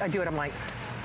I do it, I'm like,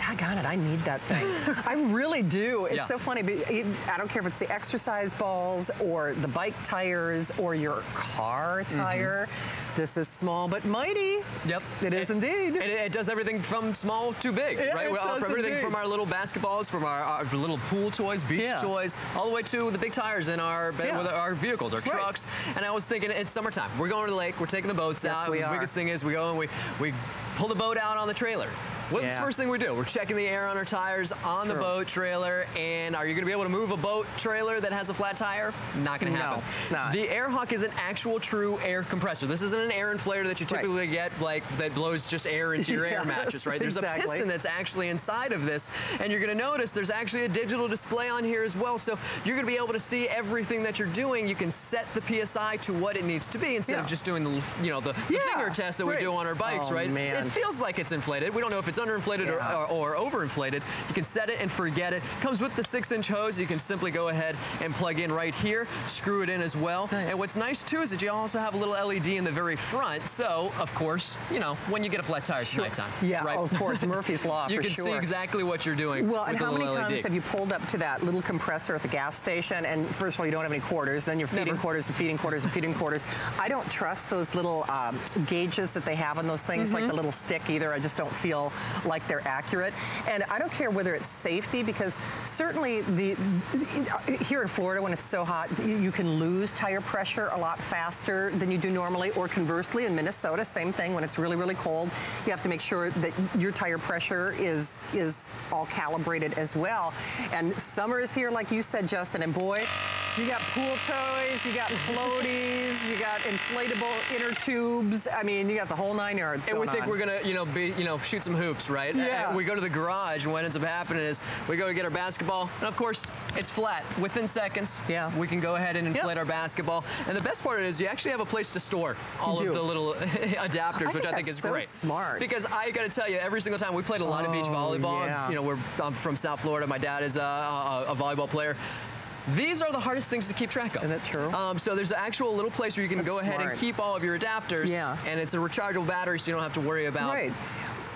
doggone it, I need that thing. I really do. It's yeah. so funny. I don't care if it's the exercise balls or the bike tires or your car mm-hmm. tire. Mm -hmm. This is small but mighty. Yep. It is it, indeed. And it, it, does everything from small to big, yeah, right? It well, does from everything indeed. from our little basketballs, from our, our little pool toys, beach yeah. toys, all the way to the big tires in our yeah. our vehicles, our right. trucks. And I was thinking, it's summertime. We're going to the lake. We're taking the boats yes, out. We the are. biggest thing is we go and we we pull the boat out on the trailer. What's yeah. the first thing we do? We're checking the air on our tires on the boat trailer. And are you going to be able to move a boat trailer that has a flat tire? Not going to happen. No, it's not. The Airhawk is an actual true air compressor. This isn't an air inflator that you typically right. get like that blows just air into your yes, air mattress, right? There's exactly. a piston that's actually inside of this. And you're going to notice there's actually a digital display on here as well. So you're going to be able to see everything that you're doing. You can set the PSI to what it needs to be instead yeah. of just doing the, you know, the, the yeah, finger test that right. we do on our bikes, oh, right? Man. It feels like it's inflated. We don't know if it's underinflated yeah. or or, or overinflated. You can set it and forget it. Comes with the six inch hose. You can simply go ahead and plug in right here, screw it in as well. Nice. And what's nice too is that you also have a little LED in the very front. So of course, you know, when you get a flat tire, it's sure. nighttime. Yeah, right? of course, Murphy's Law You can sure. see exactly what you're doing. Well, and how many LED. times have you pulled up to that little compressor at the gas station and first of all, you don't have any quarters, then you're feeding Never. quarters and feeding quarters and feeding quarters. I don't trust those little um, gauges that they have on those things, mm -hmm. like the little stick either. I just don't feel like they're accurate. And I don't care whether it's safety because certainly the here in Florida when it's so hot, you can lose tire pressure a lot faster than you do normally or conversely in Minnesota, same thing when it's really, really cold. You have to make sure that your tire pressure is, is all calibrated as well. And summer is here like you said, Justin, and boy, you got pool toys, you got floaties, you got inflatable inner tubes. I mean, you got the whole nine yards And we think on. we're gonna, you know, be, you know, shoot some hoops, right? Yeah. And we go to the garage and what ends up happening is we go to get our basketball and of course it's flat. Within seconds, yeah. we can go ahead and inflate yep. our basketball. And the best part is you actually have a place to store all of the little adapters, I which I think is so great. smart. Because I gotta tell you, every single time we played a lot oh, of beach oh, volleyball. Yeah. You know, we're I'm from South Florida. My dad is a, a, a volleyball player. These are the hardest things to keep track of. Is that true? Um, so there's an actual little place where you can That's go ahead smart. and keep all of your adapters. Yeah. And it's a rechargeable battery, so you don't have to worry about. Right.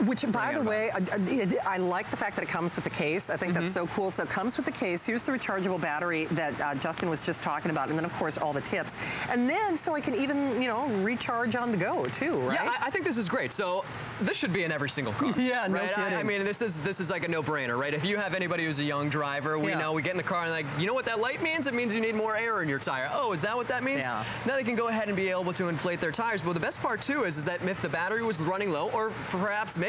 Which, by the way, I, I, like the fact that it comes with the case. I think mm -hmm. that's so cool. So it comes with the case. Here's the rechargeable battery that uh, Justin was just talking about. And then, of course, all the tips. And then, so I can even, you know, recharge on the go, too, right? Yeah, I, I think this is great. So this should be in every single car. yeah, no right? kidding. I, I, mean, this is this is like a no-brainer, right? If you have anybody who's a young driver, we yeah. know we get in the car and like, you know what that light means? It means you need more air in your tire. Oh, is that what that means? Yeah. Now they can go ahead and be able to inflate their tires. But the best part, too, is, is that if the battery was running low, or perhaps maybe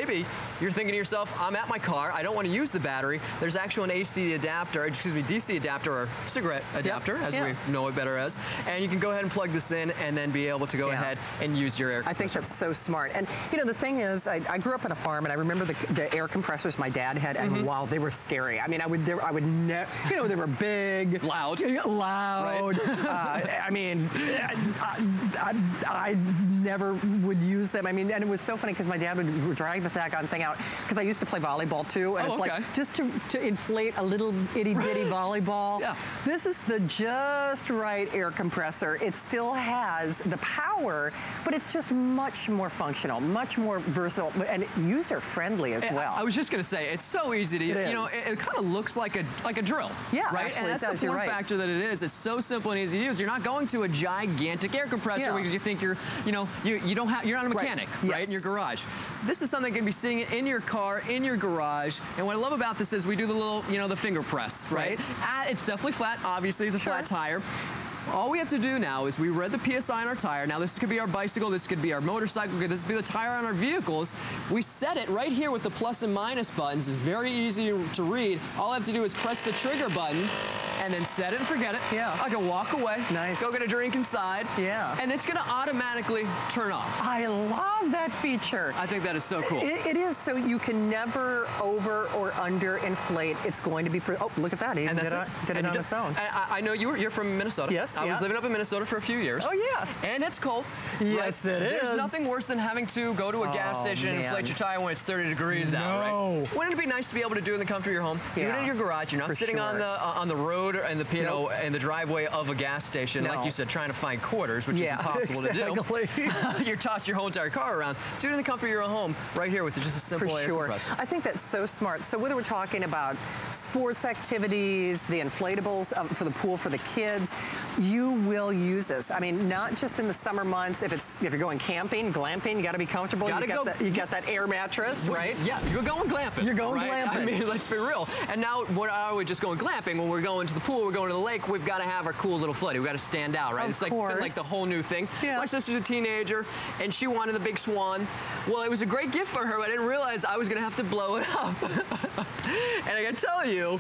you're thinking to yourself, I'm at my car, I don't want to use the battery. There's actually an AC adapter, excuse me, DC adapter or cigarette adapter, yep. as yeah. we know it better as. And you can go ahead and plug this in and then be able to go yeah. ahead and use your air I think that's so smart. And, you know, the thing is, I, I grew up on a farm, and I remember the, the air compressors my dad had, and mm -hmm. wow, they were scary. I mean, I would, I would never, you know, they were big. Loud. Loud. Right? uh, I mean, I, I, I, never would use them. I mean, and it was so funny because my dad would drag the daggone thing out because I used to play volleyball too, and oh, it's okay. like just to, to inflate a little itty bitty volleyball. Yeah. This is the just right air compressor. It still has the power, but it's just much more functional, much more versatile, and user friendly as eh, well. I, I was just going to say, it's so easy to, it you know, it, it kind of looks like a like a drill. Yeah, right. Actually, and that's does, the form right. factor that it is. It's so simple and easy to use. You're not going to a gigantic air compressor Yeah. because you think you're, you know, you, you don't have, you're not a mechanic, Right. right, Yes. in your garage. This is something can be sitting in your car, in your garage. And what I love about this is we do the little, you know, the finger press, right? Right. Uh, it's definitely flat. Obviously, it's a Sure. flat tire. All we have to do now is we read the PSI on our tire. Now this could be our bicycle, this could be our motorcycle, this could be the tire on our vehicles. We set it right here with the plus and minus buttons. It's very easy to read. All I have to do is press the trigger button and then set it and forget it. Yeah. I can walk away. Nice. Go get a drink inside. Yeah. And it's gonna automatically turn off. I love that feature. I think that is so cool. It, it is, so you can never over or under inflate. It's going to be, oh, look at that, he and did, it, it. did it on its own. I, I know you were, you're from Minnesota. Yes, I was living up in Minnesota for a few years. Oh, yeah. And it's cold. Yes, right? it There's is. nothing worse than having to go to a gas Oh, station and inflate your tire when it's 30 degrees out, No. right? Wouldn't it be nice to be able to do it in the comfort of your home? Do it in your garage. You're not for sitting on the uh, on the road road and the you know in the driveway of a gas station, No. like you said, trying to find quarters, which is impossible exactly. to do. you toss your whole entire car around. Do it in the comfort of your own home, right here with just a simple For air sure. compressor. I think that's so smart. So whether we're talking about sports activities, the inflatables um, for the pool for the kids, you will use this. I mean, not just in the summer months. If it's if you're going camping, glamping, you got to be comfortable. Gotta you got go- that, you got that air mattress, right? Yeah, you're going glamping. You're going right? I glamping. mean, let's be real. And now, what are we just going glamping? When we're going to the pool, we're going to the lake, we've got to have our cool little floaty. We've got to stand out, right? Of it's like, like the whole new thing. Yeah. My sister's a teenager, and she wanted the big swan. Well, it was a great gift for her, but I didn't realize I was going to have to blow it up. and I got to tell you,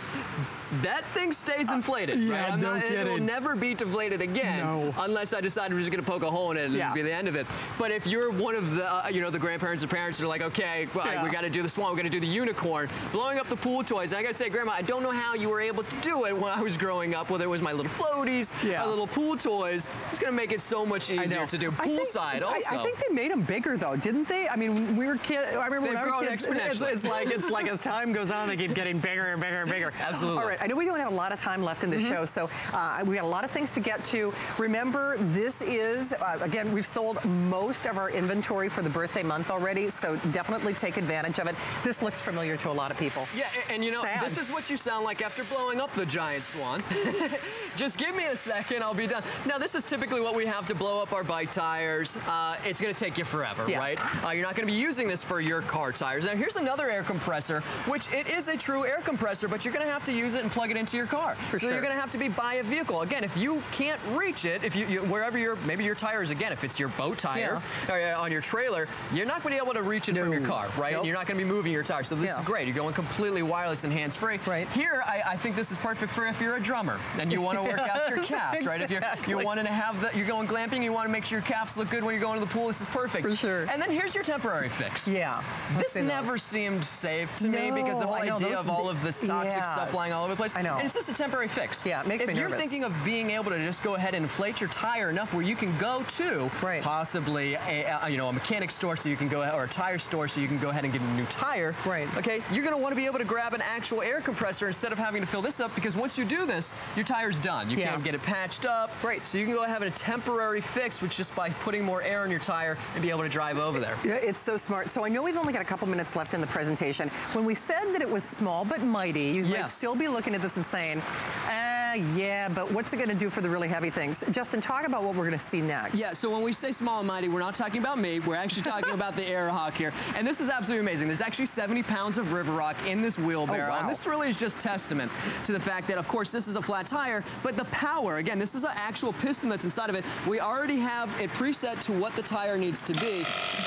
that thing stays inflated, yeah, right? I'm no not, It will never be deflated again, No. unless I decide we're just going to poke a hole in it and Yeah. be the end of it. But if you're one of the, uh, you know, the grandparents or parents that are like, okay, well, Yeah. we got to do the swan, we got to do the unicorn, blowing up the pool toys. I got to say, Grandma, I don't know how you were able to do it when I was growing up. Whether it was my little floaties, Yeah. my little pool toys, it's going to make it so much easier to do I think- poolside. I- Also, I, think they made them bigger though, didn't they? I mean, we were kids. I remember They've when I grown was kids. It's, exponentially. it's like it's like as time goes on, they keep getting bigger and bigger and bigger. Absolutely. All right. I know we don't have a lot of time left in the show, so uh, we got a lot of things to get to. Remember, this is uh, again we've sold most of our inventory for the birthday month already, so definitely take advantage of it. This looks familiar to a lot of people. Yeah, and, and you know, Sad. this is what you sound like after blowing up the giant swan. Just give me a second, I'll be done. Now, this is typically what we have to blow up our bike tires. Uh, it's going to take you forever, Yeah. right? Uh, you're not going to be using this for your car tires. Now, here's another air compressor, which it is a true air compressor, but you're going to have to use it and plug it into your car. For so sure. you're going to have to be by a vehicle. Again, if you can't reach it, if you, you wherever your maybe your tires again, if it's your boat tire or, uh, on your trailer, you're not going to be able to reach it from your car, right? Nope. You're not going to be moving your tire. So this Yeah. is great. You're going completely wireless and hands-free. Right. Here, I, I think this is perfect for if you're a drummer and you want to work out your Yes, calves, right? If you're you're wanting to have the, you're going glamping, you want to make sure your calves look good when you're going to the pool. This is perfect. For sure. And then here's your temporary fix. Yeah. This never those. seemed safe to me because the whole idea of all of this toxic yeah. stuff flying all over the place. I know. And it's just a temporary fix. Yeah, it makes if me you're thinking of being able to just go ahead and inflate your tire enough where you can go to Right. possibly a, a you know a mechanic store so you can go or a tire store so you can go ahead and get a new tire. Right. Okay. You're going to want to be able to grab an actual air compressor instead of having to fill this up because once you do this, your tire's done. You Yeah. can't get it patched up. Right. So you can go ahead and have a temporary fix, which just by putting more air in your tire and be able to drive over there. Yeah, it's so smart. So I know we've only got a couple minutes left in the presentation. When we said that it was small but mighty, you might still be looking at this and saying, uh, yeah, but what's it going to do for the really heavy things? Justin, talk about what we're going to see next. Yeah, so when we say small and mighty, we're not talking about me. We're actually talking about the Airhawk here. And this is absolutely amazing. There's actually 70 pounds of River Rock in this wheelbarrow. Oh, wow. And this really is just testament to the fact that, of course, this is a flat tire, but the power, again, this is an actual piston that's inside of it. We already have it preset to what the tire needs to be.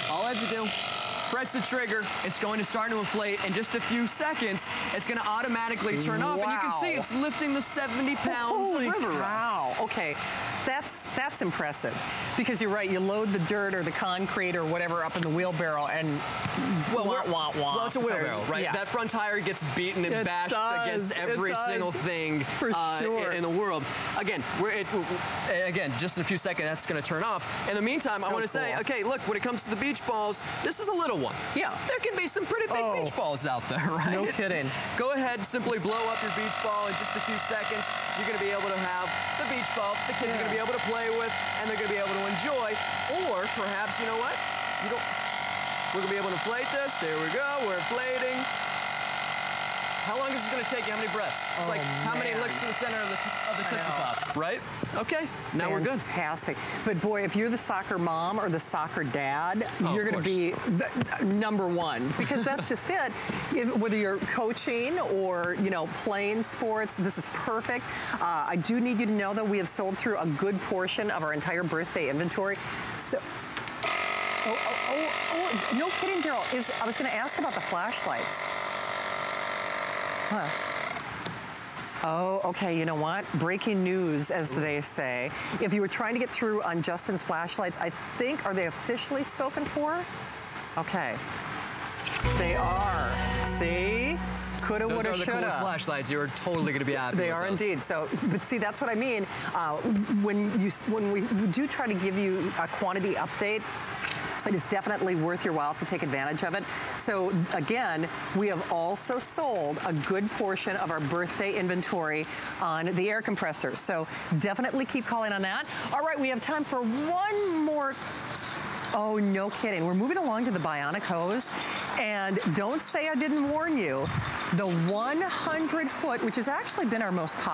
All I have to do press the trigger, it's going to start to inflate. In just a few seconds, it's going to automatically turn off. And you can see it's lifting the 70 pounds Holy of River Rock. cow. Okay, that's that's impressive. Because you're right, you load the dirt or the concrete or whatever up in the wheelbarrow and Well, wah, wah, wah. well, it's a wheelbarrow, right? Yeah. That front tire gets beaten and It bashed does, against every single thing For uh, sure. in the world. Again, we're it, again just in a few seconds that's going to turn off. In the meantime, I want to say, okay, look, when it comes to the beach balls, this is a little one. Yeah. there can be some pretty big Oh. beach balls out there, right? No kidding. Go ahead, simply blow up your beach ball in just a few seconds. You're going to be able to have the beach ball the kids are going to be able to play with, and they're going to be able to enjoy. Or perhaps, you know what? You don't. We're gonna be able to inflate this. Here we go. We're inflating. How long is this gonna take you? How many breaths? It's Oh, like how many man. licks to the center of the, of the Tootsie. Pop, right? Okay, now we're good. Fantastic. But boy, if you're the soccer mom or the soccer dad, Oh, you're going to be the, number one because that's just it. If, whether you're coaching or you know playing sports, this is perfect. Uh, I do need you to know that we have sold through a good portion of our entire birthday inventory. So. Oh, oh, oh, oh, no kidding, Daryl. Is I was going to ask about the flashlights. Huh. Oh, okay. You know what? Breaking news, as they say. If you were trying to get through on Justin's flashlights, I think, are they officially spoken for? Okay. They are. See? Coulda, Those woulda, shoulda. Those are the shoulda. coolest flashlights. You're totally gonna be happy. They are those. indeed. So, but see, that's what I mean. Uh, when you when we, we do try to give you a quantity update, it is definitely worth your while to take advantage of it. So again, we have also sold a good portion of our birthday inventory on the air compressors. So definitely keep calling on that. All right, we have time for one more Oh, no kidding. We're moving along to the bionic hose. And don't say I didn't warn you. The 100 foot, which has actually been our most popular